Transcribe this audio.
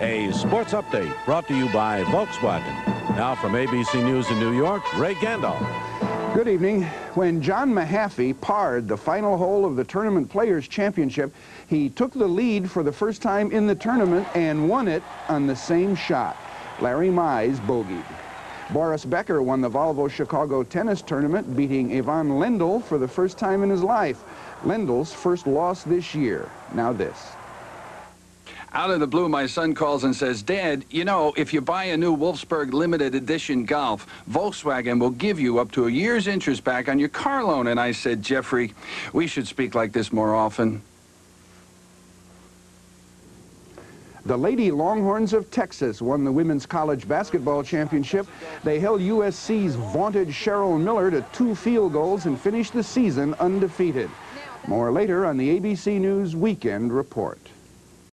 A sports update brought to you by Volkswagen. Now from ABC News in New York, Ray Gandolf. Good evening. When John Mahaffey parred the final hole of the Tournament Players Championship, he took the lead for the first time in the tournament and won it on the same shot. Larry Mize bogeyed. Boris Becker won the Volvo Chicago Tennis Tournament, beating Ivan Lendl for the first time in his life. Lendl's first loss this year. Now this. Out of the blue, my son calls and says, Dad, you know, if you buy a new Wolfsburg limited edition Golf, Volkswagen will give you up to a year's interest back on your car loan. And I said, Jeffrey, we should speak like this more often. The Lady Longhorns of Texas won the Women's College Basketball Championship. They held USC's vaunted Cheryl Miller to two field goals and finished the season undefeated. More later on the ABC News Weekend Report.